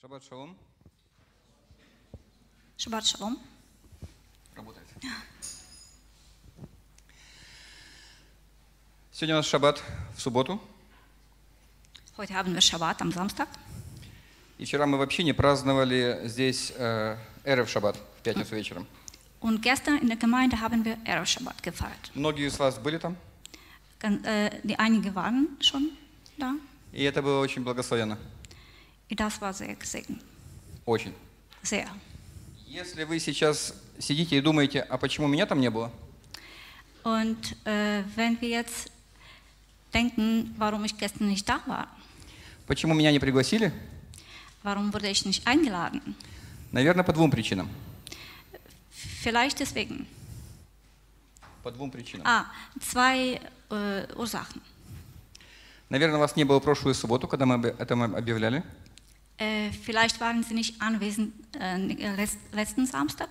Шаббат шалом. Шаббат шалом. Работает. Сегодня у нас шаббат в субботу. Heute haben wir Schabbat am Samstag. И вчера мы вообще не праздновали здесь э, Эрев шаббат в пятницу вечером. Und gestern in der Gemeinde haben wir Erev Shabbat gefeiert. Многие из вас были там, die einige waren schon da. и это было очень благословенно. Und Das war sehr gesegnet. Очень. Sehr. Если вы сейчас сидите и думаете, а почему меня там не было, Und äh, wenn wir jetzt denken, warum ich gestern nicht da war, почему меня не пригласили, warum wurde ich nicht eingeladen? наверное, по двум причинам. Vielleicht deswegen. По двум причинам. Ah, zwei äh, Ursachen. Наверное, вас не было прошлую субботу, когда мы об этом объявляли. Äh, vielleicht waren Sie nicht anwesend äh, letz- letzten Samstag.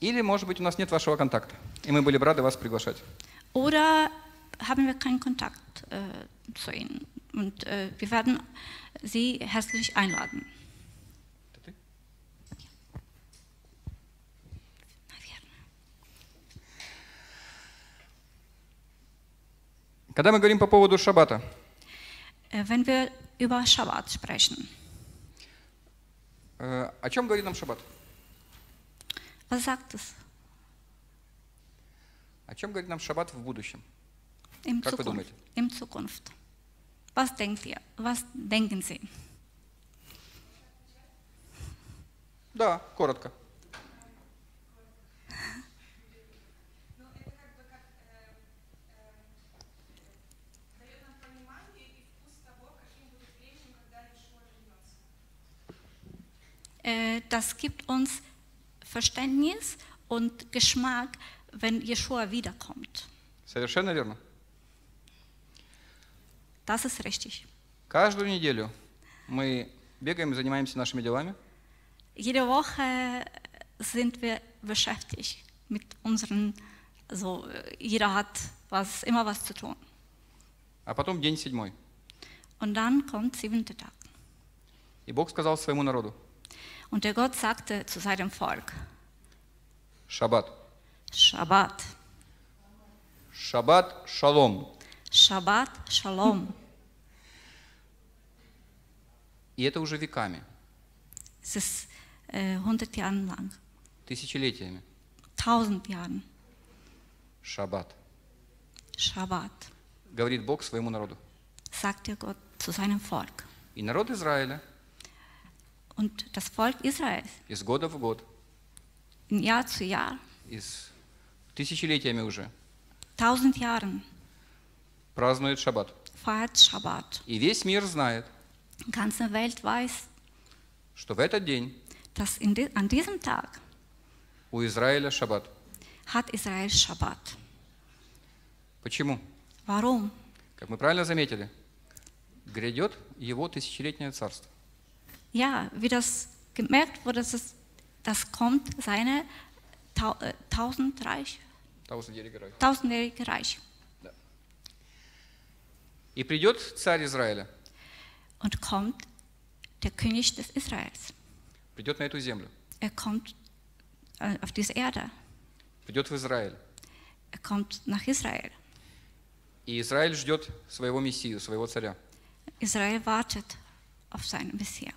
Или, может быть, у нас нет вашего контакта, и мы были бы рады вас приглашать. Oder haben wir keinen Kontakt äh, zu Ihnen. Und äh, wir werden Sie herzlich einladen. Это ты? Когда мы говорим по поводу шаббата, Äh, wenn wir über Schabbat sprechen, э, о чем говорит нам шаббат? was sagt es О чем говорит нам шаббат в будущем? in Как вы Zukunft? думаете? In Zukunft. Was denkt ihr? Was denken Sie? Да, коротко. das gibt uns Verständnis und Geschmack, wenn Jeshua wiederkommt. Совершенно верно. Das ist richtig. Каждую неделю мы бегаем и занимаемся нашими делами, Jede Woche sind wir beschäftigt mit unseren, also äh, jeder hat was, immer was zu tun. а потом день седьмой. Und dann kommt siebenter Tag. И Бог сказал своему народу, Und der Gott sagte zu seinem Volk, шаббат, Shabbat, шаббат, шалом. Shabbat, Shalom. И это уже веками, Es ist äh, 100 Jahre lang, тысячелетиями. 1000 Jahren Шаббат. Shabbat, Говорит Бог своему народу. sagt der Gott zu seinem Volk. И народ Израиля Und das Volk Israels, из года в год, in Jahr zu Jahr, из тысячелетиями уже, 1000 Jahren празднует шаббат. feiert Shabbat. И весь мир знает, ganze Welt weiß, что в этот день dass in di an diesem Tag у Израиля шаббат. hat Israel Shabbat. Почему? Warum? Как мы правильно заметили, грядет его тысячелетнее царство. Ja, wie das gemerkt wurde, das, ist, das kommt seine tau äh, tausendreich, Таусидерий Герой. tausendjährige Reich. И придет царь Израиля, Und kommt der König des Israels. придет на эту землю, Er kommt äh, auf diese Erde. придет в Израиль. Er kommt nach Israel. И Израиль ждет своего Мессию, своего царя. Israel wartet auf seinen Messias.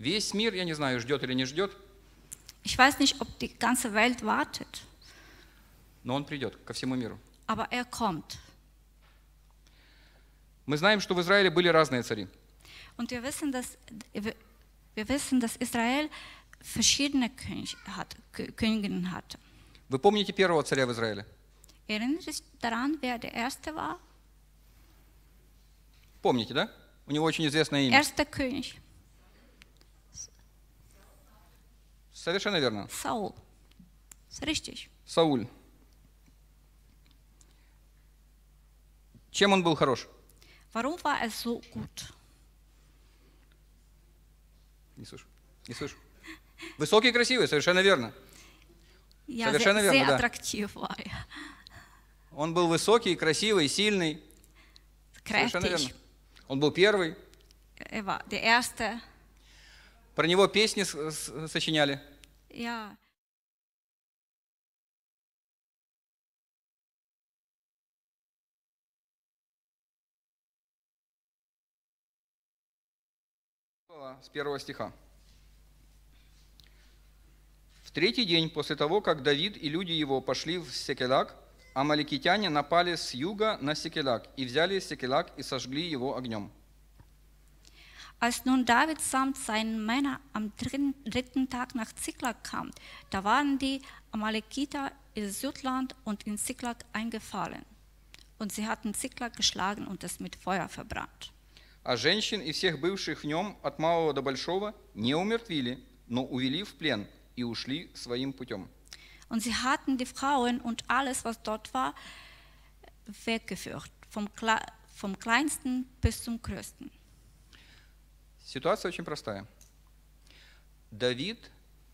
Весь мир, я не знаю, ждет или не ждет, Ich weiß nicht, ob die ganze Welt wartet, но он придет ко всему миру. aber er kommt. Мы знаем, что в Израиле были разные цари. Und wir wissen, dass, wir wissen, dass Israel verschiedene König hat, Kö- Königinnen hatte. Вы помните первого царя в Израиле? Erinnert daran, wer der Erste war? Помните, да? У него очень известное имя. Erster König, Совершенно верно. Ist richtig. Сауль. Чем он был хорош? Warum war er so gut? Не слышу. Не слышу. Высокий и красивый, совершенно верно. Ja, Совершенно sehr, верно, sehr да. Он был высокий, красивый, сильный. Совершенно Kräftig. верно. Он был первый. er war der Erste. Про него песни сочиняли. Ja, С первого стиха. В третий день после того, как Давид и люди его пошли в Секелак, амаликитяне напали с юга на Секелак и взяли Секелак и сожгли его огнем. Als nun David samt seinen Männern am dritten, dritten Tag nach Ziklag kam, da waren die Amalekiter in Südland und in Ziklag eingefallen. Und sie hatten Ziklag geschlagen und es mit Feuer verbrannt. А женщин и всех бывших в нем от малого до большого не умертвили, но увели в плен и ушли своим путем. Und sie hatten die Frauen und alles, was dort war, weggeführt, vom, Kle- vom kleinsten bis zum größten. Ситуация очень простая. Давид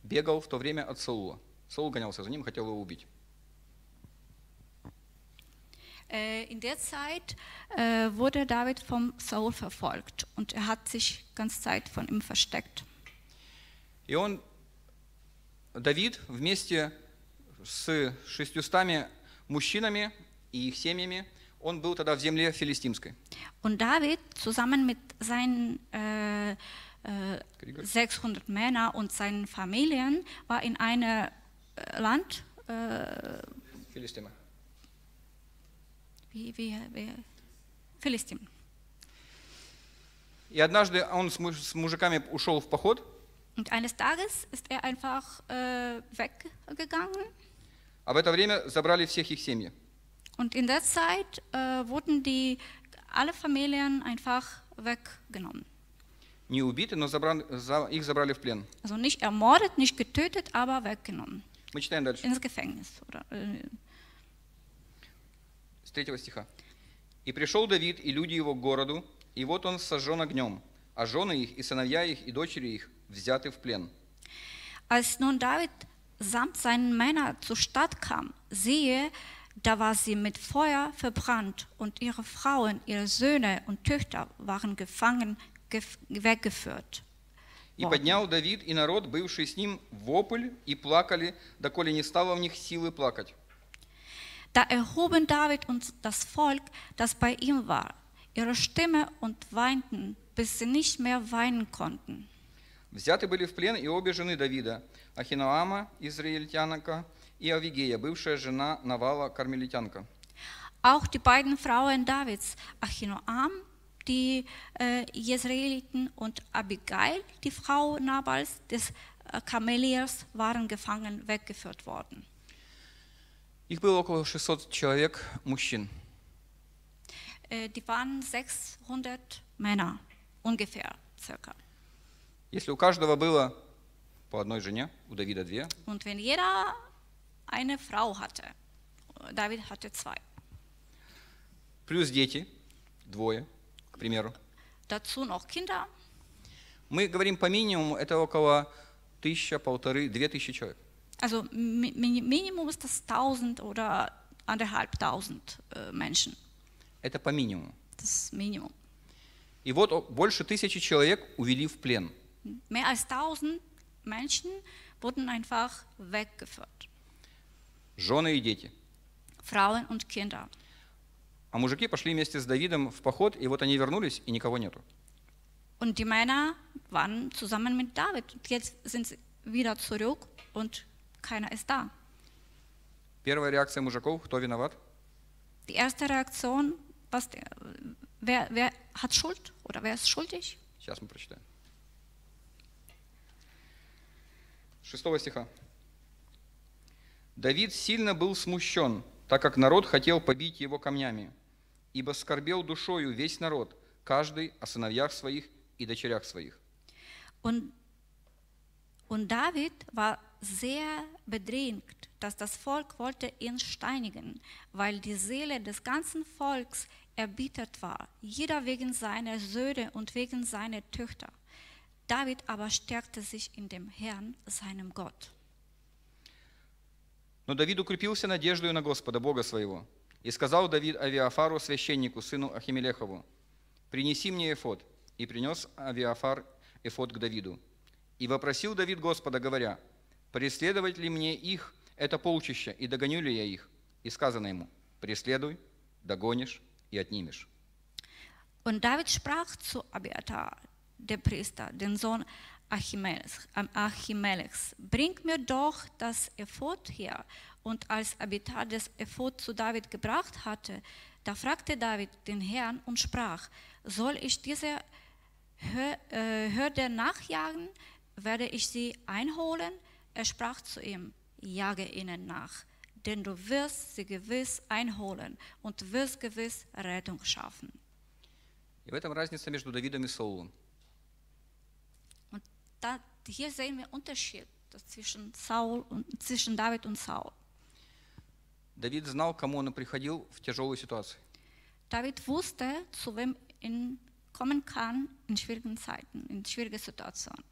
бегал в то время от Саула. Саул гонялся за ним, хотел его убить. Äh, In der Zeit äh, wurde David vom Saul verfolgt und er hat sich ganz Zeit von ihm versteckt. И он, Давид, вместе с шестьюстами мужчинами и их семьями, он был тогда в земле филистимской. Und David zusammen mit seinen äh, äh, Krieger. 600 Männern und seinen Familien war in einem äh, Land, äh, Филистимы. wie, wie, wie Philistin. И однажды он с мужиками ушел в поход, Und eines Tages ist er einfach äh, weggegangen а в это время забрали всех их семьи. und in der Zeit äh, wurden die alle Familien einfach weggenommen. Не убиты, но забран- за- их забрали в плен. Also nicht ermordet, nicht getötet, aber weggenommen. Мы читаем дальше, Ins Gefängnis. Oder, äh, с третьего стиха. «И пришел Давид и люди его к городу, и вот он сожжен огнем, а жены их, и сыновья их, и дочери их взяты в плен». Als nun David samt seinen Männern zur Stadt kam, siehe, da war sie mit Feuer verbrannt und ihre Frauen, ihre Söhne und Töchter waren gefangen, gef- weggeführt. И Вот. поднял Давид и народ, бывший с ним, вопль, и плакали, доколе не стало в них силы плакать. Da erhoben David und das Volk, das bei ihm war, ihre Stimme und weinten, bis sie nicht mehr weinen konnten. Взяты были в плен и обе жены Давида, Ахиноама, израильтянка, и Авигея, бывшая жена Навала, кармелитянка. Auch die beiden Frauen Davids, Achinoam, die äh, Jezreeliten und Abigail, die Frau Nabals des äh, Kameliers, waren gefangen weggeführt worden. Их было около 600 человек, мужчин. Äh, die waren 600 Männer, ungefähr, circa. Если у каждого было по одной жене, у Давида две, Und wenn jeder eine Frau hatte, David hatte zwei, плюс дети, двое, к примеру, dazu noch Kinder, мы говорим по минимуму, это около тысяча, полторы, две тысячи человек. also Minimum ist das 1000 oder anderthalbtausend äh, Menschen, Это по минимуму. das Minimum. И вот больше тысячи человек увели в плен. Mehr als 1000 Menschen wurden einfach weggeführt. Жены и дети. Frauen und Kinder. А мужики пошли вместе с Давидом в поход, и вот они вернулись, и никого нету. Und die Männer waren zusammen mit David. Und jetzt sind sie wieder zurück und keiner ist da. Первая реакция мужиков, кто виноват? Die erste Reaktion, was der, wer, wer hat Schuld oder wer ist schuldig? Сейчас мы прочитаем. Шестого стиха. Давид сильно был смущен, так как народ хотел побить его камнями, ибо скорбел душою весь народ, каждый о сыновьях своих и дочерях своих. Und, und David war sehr bedrängt, dass das Volk wollte ihn steinigen, weil die Seele des ganzen Volks erbittert war, jeder wegen seiner Söhne und wegen seiner Töchter. David aber stärkte sich in dem Herrn, seinem Gott. Но Давид укрепился надеждою на Господа, Бога своего. И сказал Давид Авиафару, священнику, сыну Ахимелехову, «Принеси мне эфод». и принес Авиафар эфод к Давиду. И вопросил Давид Господа, говоря, преследовать ли мне их, это полчища, и догоню ли я их? И сказано ему, преследуй, догонишь и отнимешь. Und David sprach zu Abiathar, der Priester, den Sohn Achimelechs, ähm, Achimelechs, bring mir doch das Ephod her. Und als Abiathar das Ephod zu David gebracht hatte, da fragte David den Herrn und sprach, soll ich diese Hör- äh, Hürde nachjagen? Werde ich sie einholen? Er sprach zu ihm, jage ihnen nach, denn du wirst sie gewiss einholen und wirst gewiss Rettung schaffen. И в этом разница между Давидом и Саулом. Und da, hier sehen wir Unterschied zwischen, Saul und, zwischen David und Saul. Давид знал, к кому он приходил в тяжелой ситуации. David wusste, zu wem ihn kommen kann in schwierigen Zeiten, in schwierigen Situationen.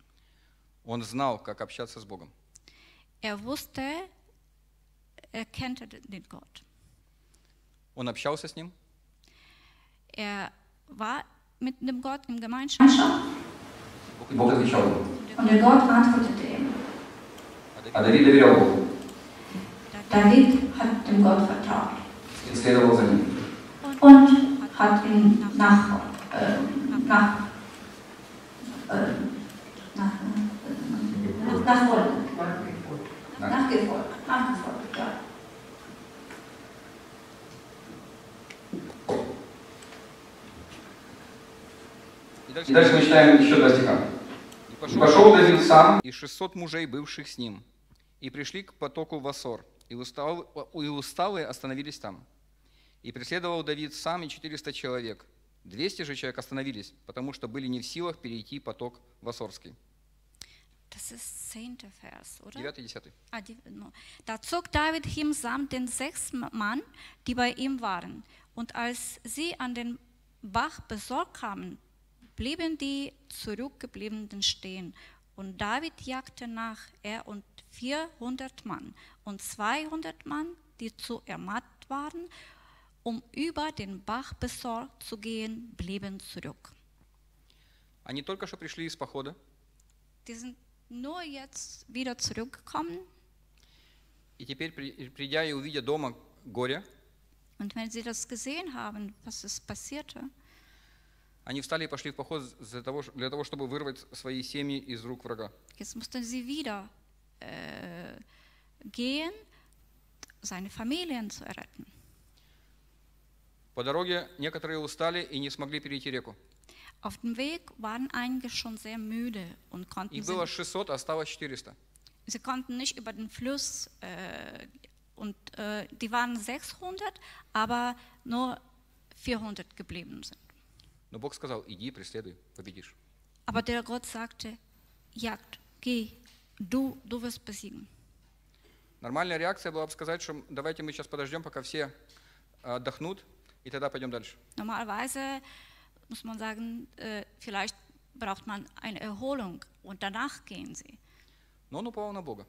Он знал, как общаться с Богом. Er wusste, er kannte den Gott. Он общался с ним, Er war mit dem Gott in Gemeinschaft Бог отвечал ему. und der Gott antwortete ihm. А Давид доверял Богу David hat dem Gott vertraut и следовал за ним. und hat ihn nach, äh, nach, äh, nach, nach, nachfolgt. Nachgefolgt. Nachgefolgt, ja. и И дальше дальше мы читаем еще два стиха. Пошел пошел Давид сам, и 600 мужей, бывших с ним, и пришли к потоку Васор, и, устал, и усталые остановились там. И преследовал Давид сам и 400 человек. 200 же человек остановились, потому что были не в силах перейти поток Васорский. Das ist zehnte Vers, oder? 9-10. Ah, die, no. Da zog David ihm samt den sechs Mann, die bei ihm waren. Und als sie an den Bach besorgt kamen, blieben die Zurückgebliebenen stehen. Und David jagte nach, er und 400 Mann. Und 200 Mann, die zu ermattet waren, um über den Bach besorgt zu gehen, blieben zurück. Они только что пришли из похода, Die sind nur jetzt wieder zurückgekommen. и теперь, при- придя и увидя дома горе, Und wenn sie das gesehen haben, was es passierte, они встали и пошли в поход для того, для того чтобы вырвать свои семьи из рук врага. jetzt mussten sie wieder äh, gehen, seine Familien zu erretten. По дороге некоторые устали и не смогли перейти реку. Auf dem Weg waren einige schon sehr müde und konnten Их sie, было 600, осталось 400. sie konnten nicht über den Fluss äh, und äh, die waren 600, aber nur 400 geblieben sind. Но Бог сказал, иди, преследуй, победишь. Aber der Gott sagte, Jagd, geh, du, du wirst besiegen. Нормальная реакция была бы сказать, что давайте мы сейчас подождем, пока все а, отдохнут, и тогда пойдем дальше. Normalerweise muss man sagen, äh, vielleicht braucht man eine Erholung und danach gehen sie. Но он уповал на Бога,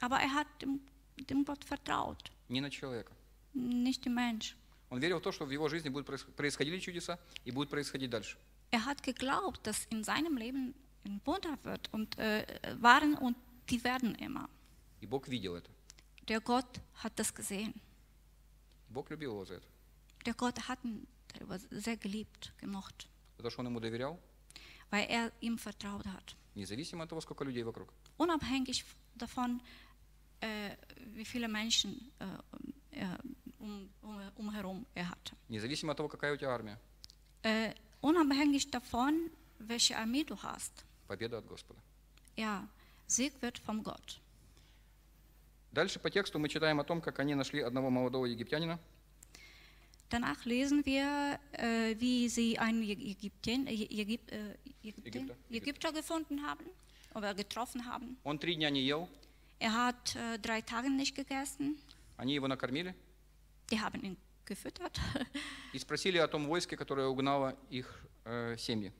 Aber er hat dem, dem Gott vertraut, не на человека. nicht dem Mensch. Он верил в то, что в его жизни будут проис- происходили чудеса и будут происходить дальше. Er hat geglaubt, dass in seinem Leben ein Wunder wird und äh, waren und die werden immer. И Бог видел это. Der Gott hat das gesehen. Бог любил его за это. Der Gott hat ihn darüber sehr geliebt, gemocht, Потому что он ему доверял, weil er ihm vertraut hat. независимо от того, сколько людей вокруг. unabhängig davon, äh, wie viele Menschen äh, äh, um, um, umherum er hatte. Независимо от того, какая у тебя армия. Äh, unabhängig davon, welche Armee du hast. Победа от Господа. Ja, Sieg wird vom Gott. Дальше по тексту мы читаем о том, как они нашли одного молодого египтянина, Danach lesen wir, äh, wie sie einen Ägypten, äh, Ägyp, äh, Ägypten, Ägypter, Ägypter gefunden haben oder getroffen haben. Он три дня не ел, Er hat äh, drei Tage nicht gegessen. они его накормили Die haben ihn gefüttert. и спросили о том войске, которое угнало их э, семьи.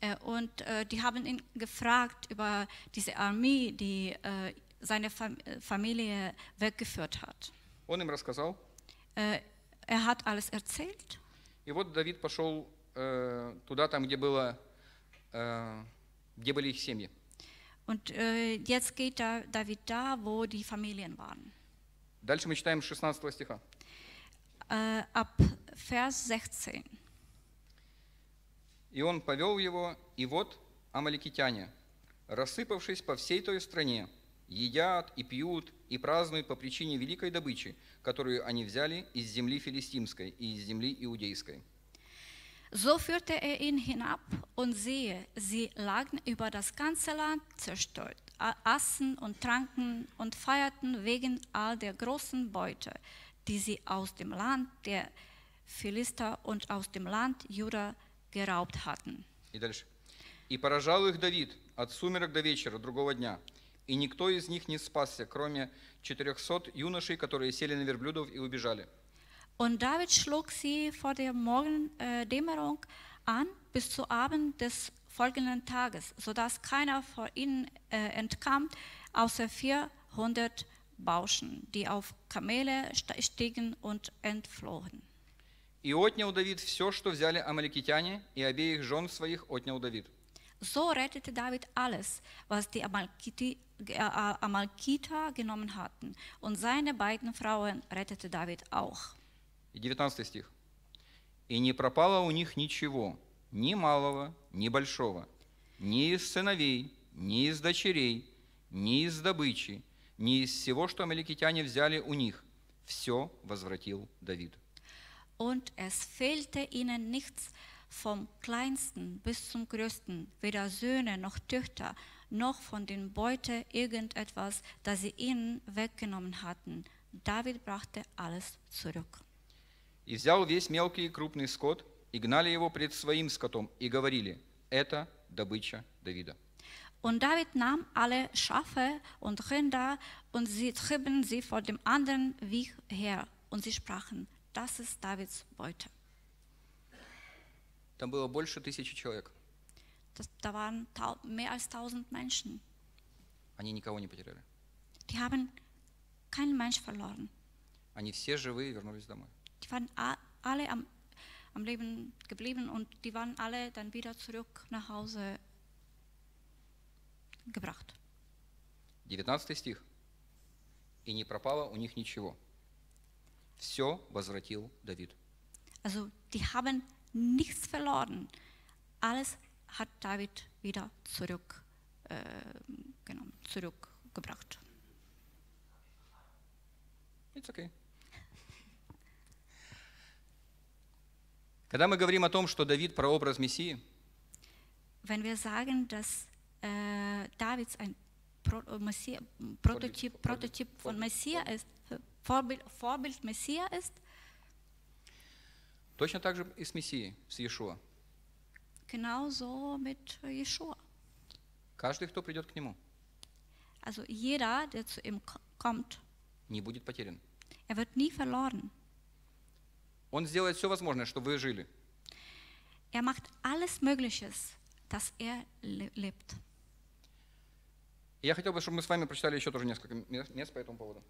Äh, Und äh, die haben ihn gefragt über diese Armee, die äh, seine Fam äh, Familie weggeführt hat. Он им рассказал. Äh, er hat alles erzählt. И вот Давид пошел э, туда, там, где было э, где были их семьи. Und äh, jetzt geht da, David da, wo die Familien waren. Дальше мы читаем с 16 стиха. Äh, ab Vers 16. «И он повел его, и вот амаликитяне, рассыпавшись по всей той стране, едят и пьют и празднуют по причине великой добычи, которую они взяли из земли филистимской и из земли иудейской». So führte er ihn hinab und siehe, sie lagen über das ganze Land zerstört, aßen und tranken und feierten wegen all der großen Beute, die sie aus dem Land der Philister und aus dem Land Juda geraubt hatten. И дальше. «И поражал их Давид от сумерок до вечера другого дня, и никто из них не спасся, кроме четырехсот юношей, которые сели на верблюдов и убежали». Und David schlug sie vor der Morgendämmerung an bis zu Abend des folgenden Tages, sodass keiner vor ihnen äh, entkam, außer 400 Bauschen, die auf Kamele stiegen und entflohen. «И отнял Давид все, что взяли амаликитяне, и обеих жен своих отнял Давид». So rettete David alles, was die Amalkiti, äh, Amalkiter genommen hatten. Und seine beiden Frauen rettete David auch. И 19 стих. «И не пропало у них ничего, ни малого, ни большого, ни из сыновей, ни из дочерей, ни из добычи, ни из всего, что амаликитяне взяли у них. Все возвратил Давид». Und es fehlte ihnen nichts vom kleinsten bis zum größten, weder Söhne noch Töchter, noch von den Beute irgendetwas, das sie ihnen weggenommen hatten. David brachte alles zurück. И взял весь мелкий и крупный скот, и гнали его пред своим скотом, и говорили, это добыча Давида. Und David nahm alle Schafe und Rinder und sie trieben sie vor dem anderen Weg her. Und sie sprachen, das ist Davids Beute. Там было больше тысячи человек. Das, da waren tau mehr als tausend Menschen. Они никого не потеряли. Die haben keinen Mensch verloren. Они все живые вернулись домой. Die waren a- alle am, am Leben geblieben und die waren alle dann wieder zurück nach Hause gebracht. 19 стих. «И не пропало у них ничего. Все возвратил Давид». Also die haben nichts verloren. Alles hat David wieder zurück, äh, genommen, zurückgebracht. It's okay. Когда мы говорим о том, что Давид прообраз Мессии, Wenn wir sagen, dass äh, Davids ein äh, Prototyp, Prototyp von Vorbild- Messia ist, äh, Vorbild, Vorbild Messia ist, точно так же и с Мессией, с Иешуа. genauso mit Jeshua. Каждый, кто придет к Нему, Also jeder, der zu ihm ko- kommt, не будет потерян. er wird nie verloren. Он сделает все возможное, чтобы вы жили. Er macht alles Mögliche, dass er le lebt. И я хотел бы, чтобы мы с вами прочитали еще тоже несколько ме- мест по этому поводу.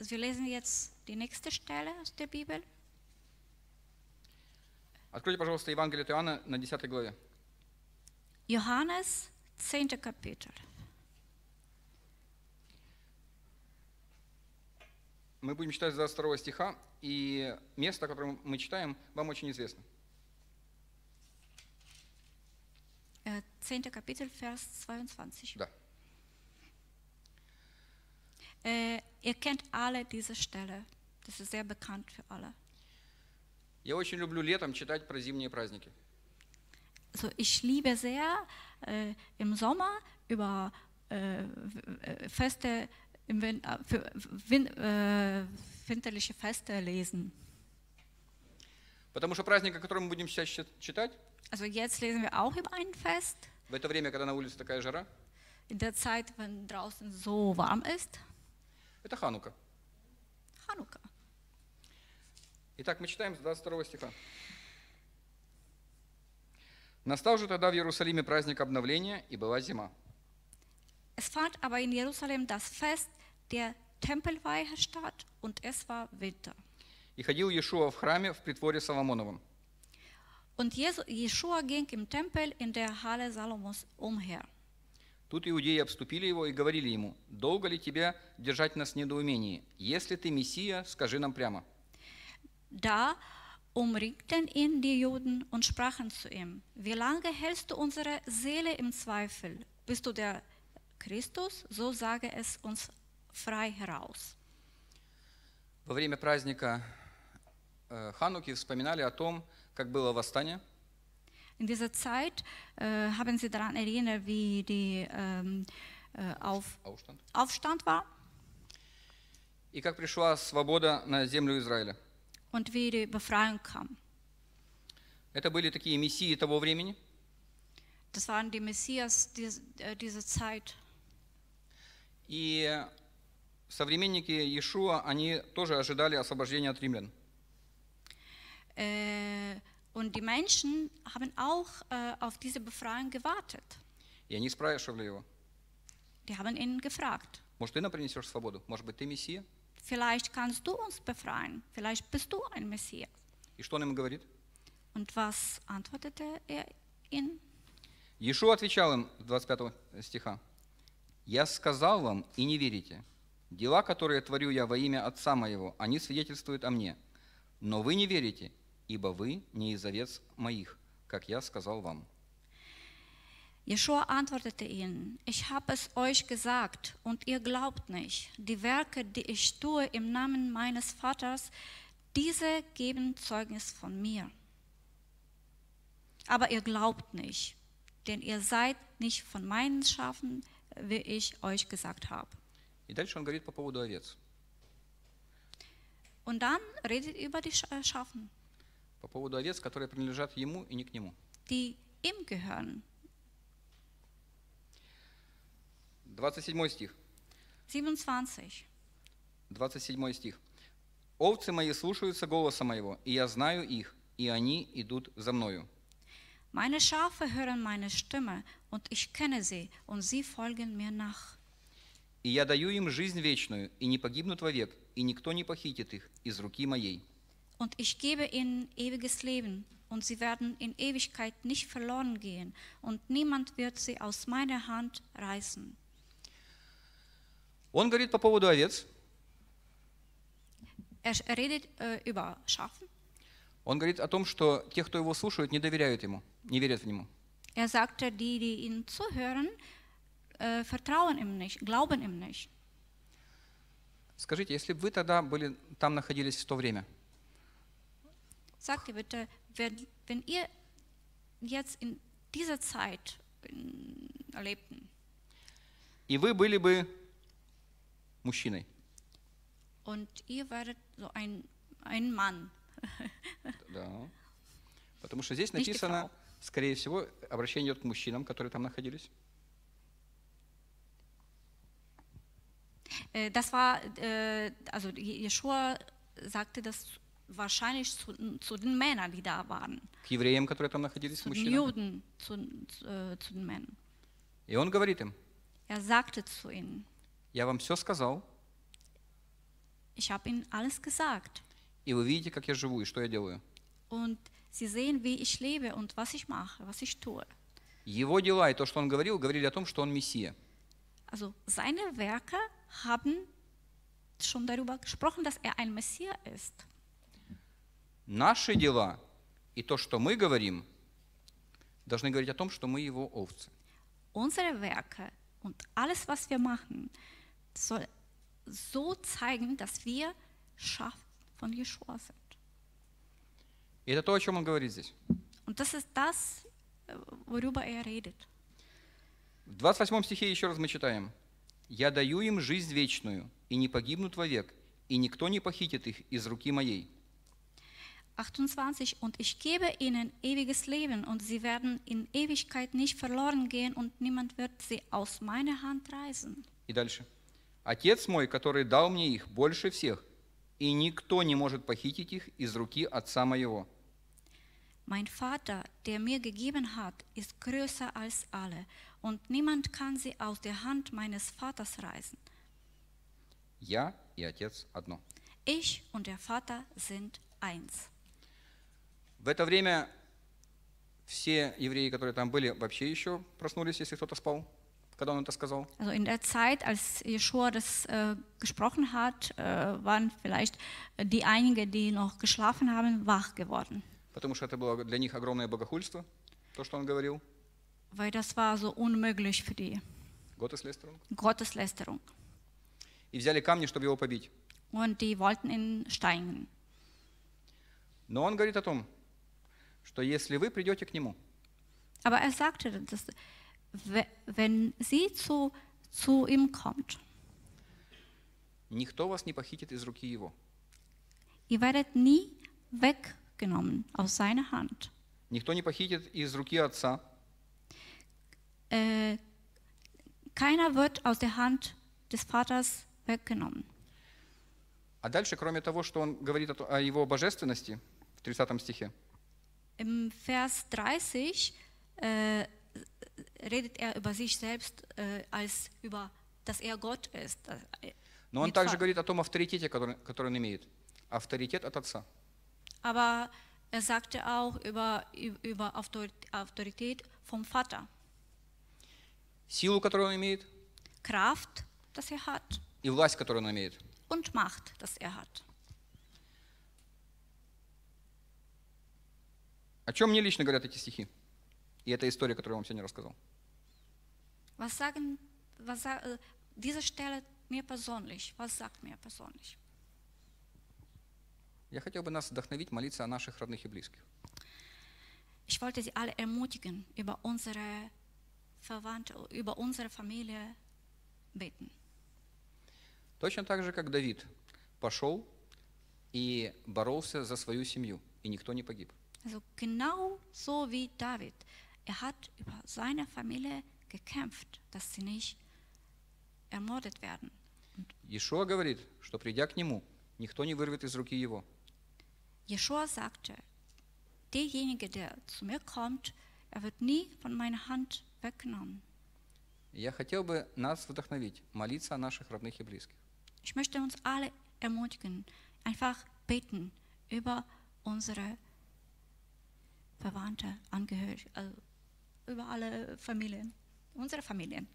Wir lesen jetzt die nächste Stelle aus der Bibel. Откройте, пожалуйста, Евангелие от Иоанна на 10 главе. Johannes, 10. Kapitel. Мы будем читать с 22 стиха, и место, которое мы читаем, вам очень известно. 10. Kapitel, Vers 22. Да. Äh, ihr kennt alle diese Stelle. Das ist sehr bekannt für alle. Я очень люблю летом читать про зимние праздники. Also ich liebe sehr äh, im Sommer über äh, w- äh, Feste, im Win äh, für win äh, winterliche Feste lesen. Потому что праздник, о котором мы будем сейчас чит- читать, Also jetzt lesen wir auch über ein Fest, В это время, когда на улице такая жара, in der Zeit, wenn draußen so warm ist, это Ханука. Chanukka. Итак, мы читаем с 22 стиха. Настал же тогда в Иерусалиме праздник обновления, и была зима. Es fand aber in Jerusalem das Fest der Tempelweihe statt und es war Winter. И ходил Иешуа в храме в притворе Соломоновом. Und Jesu, Jeschua ging im Tempel in der Halle Salomos umher. Тут иудеи обступили его и говорили ему, «Долго ли тебя держать нас в недоумении? Если ты Мессия, скажи нам прямо». Da umringten ihn die Juden und sprachen zu ihm, wie lange hältst du unsere Seele im Zweifel? Bist du der Christus? So sage es uns frei heraus. Во время праздника э, Хануки вспоминали о том, как было восстание, In dieser Zeit äh, haben sie daran erinnert, wie die ähm, äh, Auf, Aufstand, Aufstand war и как пришла свобода на землю Израиля. und wie die Befreiung kam. Это были такие мессии того времени, Das waren die Messias äh, dieser Zeit. и современники Иешуа, они тоже ожидали освобождения от римлян. Äh, und die Menschen haben auch äh, auf diese Befreiung gewartet. И они спрашивали его, Die haben ihn gefragt, может, ты нам принесешь свободу? Может быть, ты Мессия? vielleicht kannst du uns befreien, vielleicht bist du ein Messias. И что он им говорит? Und was antwortete er ihnen? Иешуа отвечал им, 25 стиха, «Я сказал вам, и не верите. Дела, которые творю я во имя Отца моего, они свидетельствуют о мне. Но вы не верите, ибо вы не из овец моих, как я сказал вам». Jeschua antwortete ihnen, ich habe es euch gesagt und ihr glaubt nicht. Die Werke, die ich tue im Namen meines Vaters, diese geben Zeugnis von mir. Aber ihr glaubt nicht, denn ihr seid nicht von meinen Schafen, wie ich euch gesagt habe. И дальше он говорит по поводу овец. Und dann redet über die Sch- äh, Schafen, По поводу овец, которые принадлежат ему и не к нему. die ihm gehören. 27 стих. 27. 27 стих. «Овцы мои слушаются голоса моего, и я знаю их, и они идут за мною». Meine Schafe hören meine Stimme und ich kenne sie und sie folgen mir nach. «И я даю им жизнь вечную, и не погибнут вовек, и никто не похитит их из руки моей». Und ich gebe ihnen ewiges Leben und sie werden in Ewigkeit nicht verloren gehen und niemand wird sie aus meiner Hand reißen. Он говорит по поводу овец, Er er redet äh, über Schafen. он говорит о том, что те, кто его слушают, не доверяют ему, не верят в него. Er sagte, die, die ihnen zuhören, äh, vertrauen ihm nicht, glauben ihm nicht. Скажите, если бы вы тогда были, там находились в то время, Sagt ihr bitte, wenn, wenn ihr jetzt in dieser Zeit lebten и вы были бы мужчиной, und ihr werdet so ein, ein Mann, да, потому что здесь написано, скорее всего, обращение идет к мужчинам, которые там находились. Äh, Das war, äh, also Jeschua sagte das wahrscheinlich zu, zu den Männern, die da waren, к евреям, которые там находились, zu den мужчинам. Juden, zu, zu, äh, zu den Männern. И он говорит им, Er sagte zu ihnen, я вам все сказал, ich habe ihnen alles gesagt и вы видите, как я живу и что я делаю. und sie sehen, wie ich lebe und was ich mache, was ich tue. Его дела и то, что он говорил, говорили о том, что он Мессия. Also seine Werke haben schon darüber gesprochen, dass er ein Messias ist. Наши дела и то, что мы говорим, должны говорить о том, что мы его овцы. Unsere Werke und alles, was wir machen, soll so zeigen, dass wir Schaf von Jeschua sind. И это то, о чем он говорит здесь. Und das ist das, worüber er redet. В 28 стихе еще раз мы читаем. «Я даю им жизнь вечную, и не погибнут вовек, и никто не похитит их из руки моей». 28. Und ich gebe ihnen ewiges Leben und sie werden in Ewigkeit nicht verloren gehen und niemand wird sie aus meiner Hand reißen. И дальше. «Отец мой, который дал мне их, больше всех, и никто не может похитить их из руки отца моего». Mein Vater, der mir gegeben hat, ist größer als alle und niemand kann sie aus der Hand meines Vaters reißen. Я и Отец одно. ich und der Vater sind eins. В это время все евреи, которые там были, вообще еще проснулись, если кто-то спал, когда он это сказал. Also in der Zeit, als Jeschua das äh, gesprochen hat, äh, waren vielleicht die einige, die noch geschlafen haben, wach geworden. Потому что это было для них огромное богохульство, то, что он говорил. Weil das war so unmöglich für die Gotteslästerung. Gotteslästerung. И взяли камни, чтобы его побить. Und die wollten ihn steinigen. Но он говорит о том, что если вы придете к нему, Aber er sagte, dass we- wenn sie zu, zu ihm kommt, никто вас не похитит из руки его. ihr werdet nie weggenommen aus seiner Hand. Никто не похитит из руки отца, Äh, keiner wird aus der Hand des Vaters weggenommen. А дальше, кроме того, что он говорит о его божественности в 30 стихе, Im Vers 30 äh, redet er über sich selbst äh, als über, dass er Gott ist. Äh, но он mit также Fa- говорит о том авторитете, который, который он имеет. Авторитет от отца. Aber er sagte auch über, über Autor- Autorität vom Vater. Силу, которую он имеет, Kraft, das er hat и власть, которую он имеет. und Macht, das er hat. О чем мне лично говорят эти стихи? И эта история, которую я вам сегодня рассказал. Was sagen, was, äh, diese Stelle mir persönlich, was sagt mir persönlich? Я хотел бы нас вдохновить молиться о наших родных и близких. Ich wollte sie alle ermutigen, über unsere Verwandte, über unsere Familie beten. Точно так же, как Давид пошел и боролся за свою семью, и никто не погиб. Also genau so wie David. Er hat über seine Familie gekämpft, dass sie nicht ermordet werden. Иешуа говорит, что придя к нему, никто не вырвет из руки его. Jeschua sagte, derjenige, der zu mir kommt, er wird nie von meiner Hand weggenommen. И Я хотел бы нас вдохновить, молиться о наших родных и близких. Ich möchte uns alle ermutigen, einfach beten über unsere Verwandte, Angehörige, also über alle Familien, unsere Familien,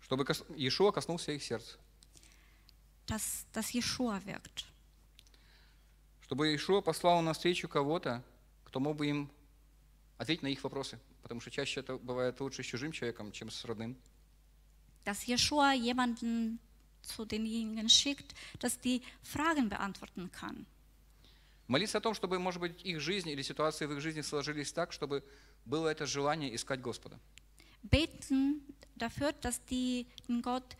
Чтобы кос- Иешуа коснулся их сердца. dass, dass Jeschua wirkt. Чтобы Иешуа послал навстречу кого-то, кто мог бы им ответить на их вопросы. Потому что чаще это бывает лучше с чужим человеком, чем с родным. Dass Jeschua jemanden zu denjenigen schickt, dass die Fragen beantworten kann. Молиться о том, чтобы, может быть, их жизнь или ситуации в их жизни сложились так, чтобы было это желание искать Господа. Beten dafür, dass die Gott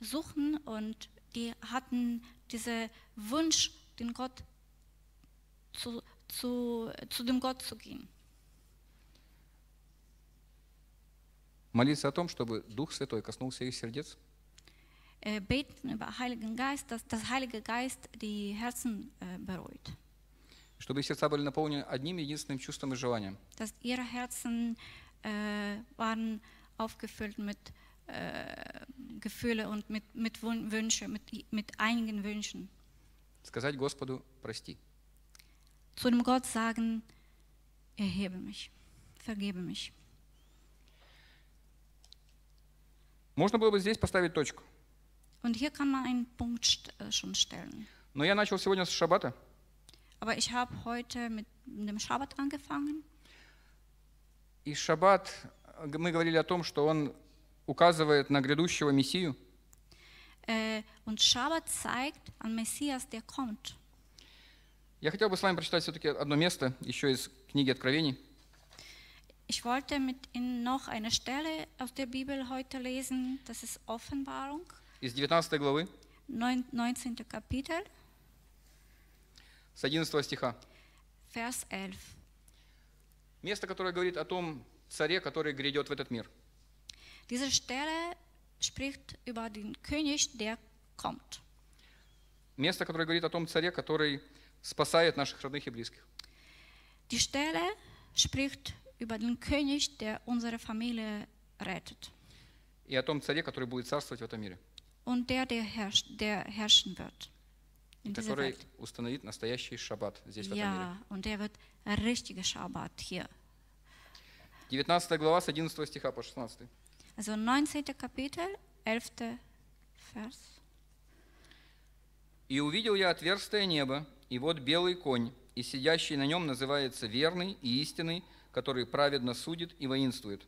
suchen und die hatten diesen Wunsch, den Gott zu, zu, zu dem Gott zu gehen. Молиться о том, чтобы Дух Святой коснулся их сердец, Äh, beten über Heiligen Geist, dass das Heilige Geist die Herzen äh, beruhigt. чтобы их сердца были наполнены одним единственным чувством и желанием. Dass ihre Herzen äh, waren aufgefüllt mit äh, Gefühle und mit, mit Wun- Wünsche, mit, mit einigen Wünschen. Сказать Господу «прости». Zu dem Gott sagen, erhebe mich, vergebe mich. Можно было бы здесь поставить точку. Und hier kann man einen Punkt st äh, schon stellen. Но я начал сегодня с шаббата, Aber ich habe heute mit dem Schabbat angefangen. и шаббат, э, мы говорили о том, что он указывает на грядущего Мессию, Äh, und Schabbat zeigt an Messias, der kommt. Я хотел бы с вами прочитать все-таки одно место, еще из книги Откровений. Ich wollte mit Ihnen noch eine Stelle aus der Bibel heute lesen. Das ist Offenbarung, Из 19 главы, neun- 19. Kapitel, с 11 стиха. Vers 11. Место, которое говорит о том царе, который грядет в этот мир. Diese Stelle spricht über den König, der kommt. Место, которое говорит о том царе, который спасает наших родных и близких. Die Stelle spricht über den König, der unsere Familie rettet. И о том царе, который будет царствовать в этом мире. Und der, der, herrscht, der herrschen wird. In который Welt. установит настоящий шаббат здесь, в этом мире. Ja, und der wird ein richtiger Schabbat hier. 19 глава с 11 стиха по 16. Also 19. Kapitel, 11. Vers. «И увидел я отверстое небо, и вот белый конь, и сидящий на нем называется верный и истинный, который праведно судит и воинствует.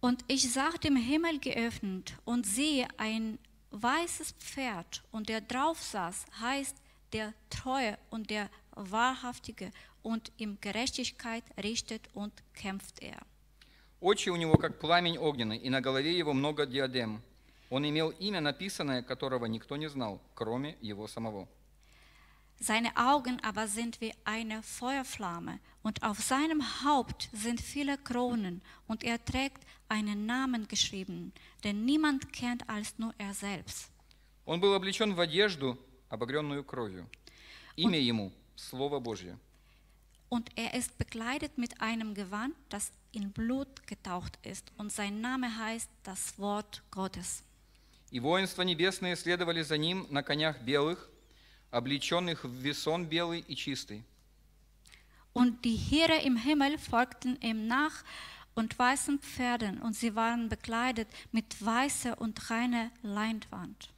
Und ich sah den Himmel geöffnet und sehe ein weißes Pferd, und der drauf saß, heißt der Treue und der Wahrhaftige, und in Gerechtigkeit richtet und kämpft er. Очи у него, как пламень огненный, и на голове его много диадем. Он имел имя, написанное, которого никто не знал, кроме его самого. Seine Augen aber sind wie eine Feuerflamme, und auf seinem Haupt sind viele Kronen, und er trägt einen Namen geschrieben, den niemand kennt als nur er selbst. Он был облечен в одежду, обогренную кровью. Имя ему – Слово Божье. Und er ist bekleidet mit einem Gewand, das in Blut getaucht ist, und sein Name heißt das Wort Gottes. И воинства небесные следовали за ним на конях белых, облеченных в весон белый и чистый. Und die Heere im Himmel folgten ihm nach und weißen Pferden, und sie waren bekleidet mit weißer und reiner Leinwand.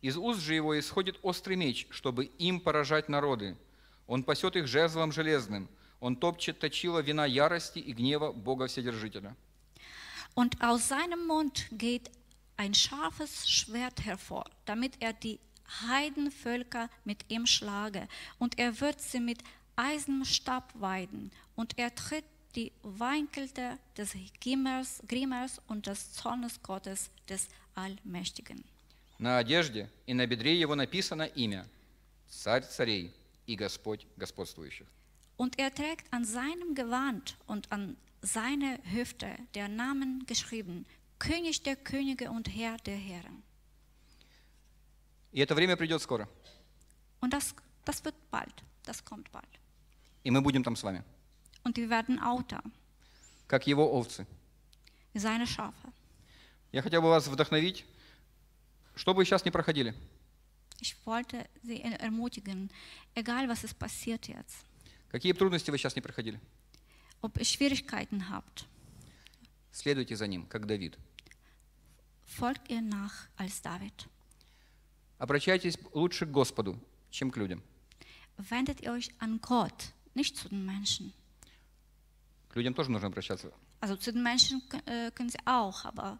Из уст же его исходит острый меч, чтобы им поражать народы. Он пасет их жезлом железным. Он топчет точила вина ярости и гнева Бога Вседержителя. Und aus seinem Mund geht ein scharfes Schwert hervor, damit er die Heidenvölker mit ihm schlage. Und er wird sie mit eisernem Stab weiden. Und er tritt die Weinkelte des Gimmers, Grimmers und des Zornes Gottes des Allmächtigen. На одежде и на бедре его написано имя – Царь царей и Господь господствующих. Und er trägt an seinem Gewand und an seiner Hüfte der Namen geschrieben, König der Könige und Herr der Herren. И это время придет скоро, Und das, das wird bald, das kommt bald. и мы будем там с вами, Und wir werden auch da, как его овцы. seine Schafe. Я хотел бы вас вдохновить, что бы вы сейчас не проходили, Ich wollte sie er- ermutigen, egal was es passiert jetzt, какие трудности вы сейчас не проходили, ob ihr Schwierigkeiten habt, следуйте за ним, как Давид. folgt ihr nach als David. Обращайтесь лучше к Господу, чем к людям. Wendet euch an Gott, nicht zu den Menschen. К людям тоже нужно обращаться. Also zu den Menschen äh, können sie auch, aber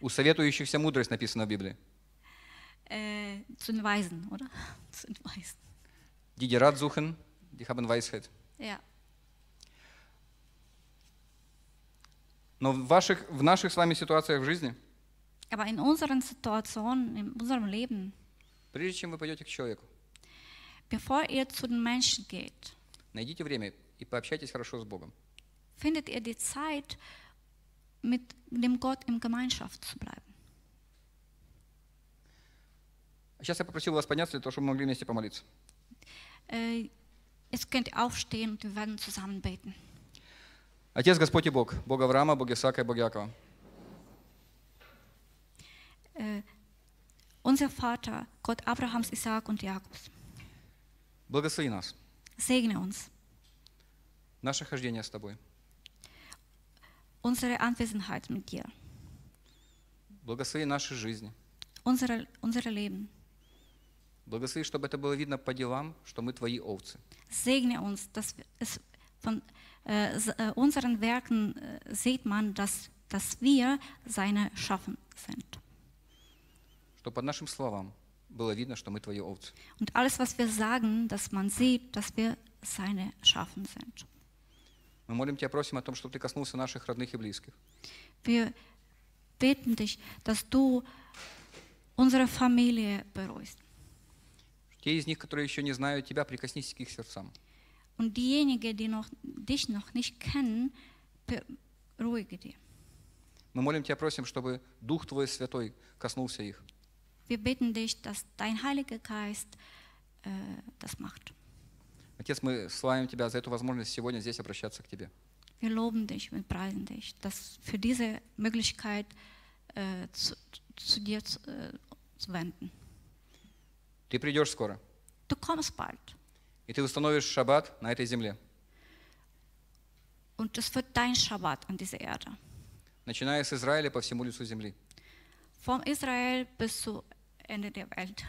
У советующихся мудрость написано в Библии. äh, zu den Weisen, oder? Zu den Weisen. Die die Rat suchen, die haben Weisheit. Ja. Но в, ваших, в наших с вами ситуациях в жизни, Aber in unseren Situationen, in unserem Leben, прежде чем вы пойдете к человеку, bevor ihr zu den Menschen geht, найдите время и пообщайтесь хорошо с Богом. findet ihr die Zeit, mit dem Gott in Gemeinschaft zu bleiben. Сейчас я попросил вас подняться для того, чтобы мы могли вместе помолиться. Jetzt könnt ihr aufstehen und wir werden zusammen beten. Отец Господь и Бог, Бог Авраама, Бог Исаака и Бог Якова. Äh, unser Vater, Gott Abrahams, Isaak und Jakobs, Благослови нас, segne uns, наше хождение с Тобой. unsere Anwesenheit mit dir, Благослови наши жизни. unsere, unser Leben. Благослови, чтобы это было видно по делам, что мы Твои овцы. Segne uns, dass wir es von äh, s- äh, unseren Werken äh, sieht man, dass, dass wir seine Schaffen sind. Чтобы под нашим словам было видно, что мы Твои овцы. Und alles, was wir sagen, dass man sieht, dass wir seine Schaffen sind. Мы молим Тебя, просим о том, чтобы Ты коснулся наших родных и близких. Wir beten dich, dass du unsere Familie beruhigst. Те из них, которые еще не знают Тебя, прикоснись к их сердцам. Und diejenigen, die noch, dich noch nicht kennen, beruhige die. Мы молим Тебя, просим, чтобы Дух Твой Святой коснулся их. Wir bitten dich, dass dein Heiliger Geist äh, das macht. Отец, мы славим Тебя за эту возможность сегодня здесь обращаться к Тебе. Wir loben dich und preisen dich, dass für diese Möglichkeit äh, zu, zu dir zu, äh, wenden. Ты придешь скоро, Du kommst bald и ты установишь шаббат на этой земле. und es wird dein Schabbat an dieser Erde. начиная с Израиля по всему лицу земли. Vom Israel bis zu Ende der Welt.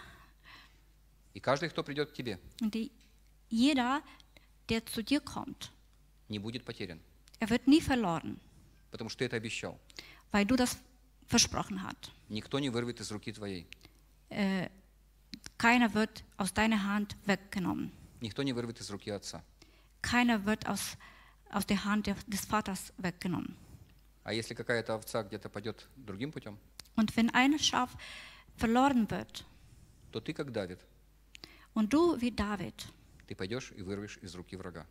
И каждый, кто придет к тебе, Und die, jeder, der zu dir kommt, не будет потерян, er wird nie verloren, потому что ты это обещал. weil du das versprochen hast. Никто не вырвет из руки твоей, Äh, keiner wird aus deiner Hand weggenommen. никто не вырвет из руки отца. Keiner wird aus, aus der Hand der, des Vaters weggenommen. А если какая-то овца где-то пойдет другим путем, Und wenn ein Schaf verloren wird то ты, как Давид, und du wie David ты пойдешь и вырвешь из руки врага.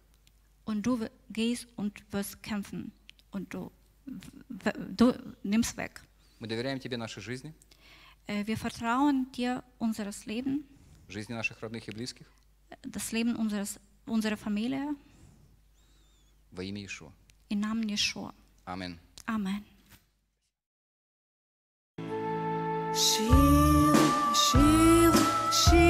und du gehst und wirst kämpfen und du, du nimmst weg. Мы доверяем тебе нашей жизни, Äh, Wir vertrauen dir unseres Leben, жизни наших родных и близких das Leben unseres, unserer Familie во имя Иешуа. im Namen Jeschua. Аминь. Amen. Sheila, Sheila, Sheila.